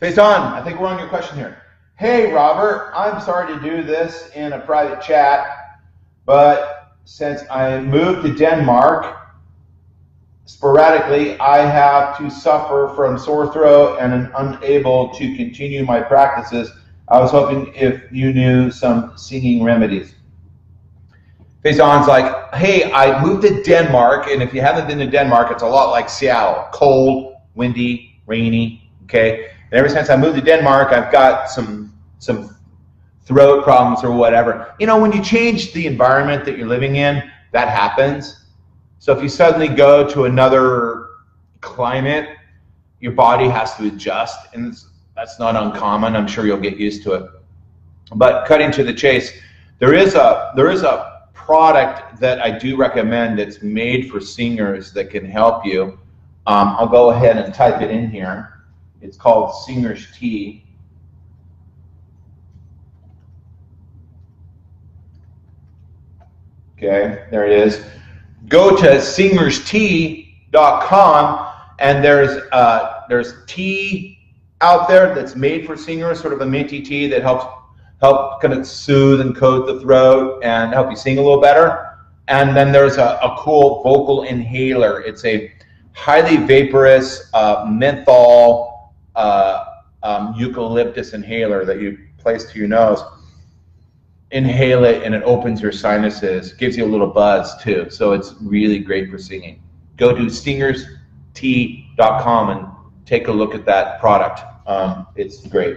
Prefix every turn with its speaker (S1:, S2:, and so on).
S1: Faison, I think we're on your question here. Hey, Robert, I'm sorry to do this in a private chat, but since I moved to Denmark, sporadically I have to suffer from sore throat and am unable to continue my practices. I was hoping if you knew some singing remedies. Faison's like, hey, I moved to Denmark, and if you haven't been to Denmark, it's a lot like Seattle. Cold, windy, rainy, okay? And ever since I moved to Denmark, I've got some some throat problems or whatever. You know, when you change the environment that you're living in, that happens. So if you suddenly go to another climate, your body has to adjust, and that's not uncommon. I'm sure you'll get used to it. But cutting to the chase, there is a there is a product that I do recommend that's made for singers that can help you. Um, I'll go ahead and type it in here. It's called Singer's Tea. Okay, there it is. Go to singerstea.com and there's uh, there's tea out there that's made for singers, sort of a minty tea that helps help kind of soothe and coat the throat and help you sing a little better. And then there's a, a cool vocal inhaler. It's a highly vaporous uh, menthol uh, um, eucalyptus inhaler that you place to your nose. Inhale it and it opens your sinuses, gives you a little buzz too. So it's really great for singing. Go to singerstea.com and take a look at that product. Um, it's great.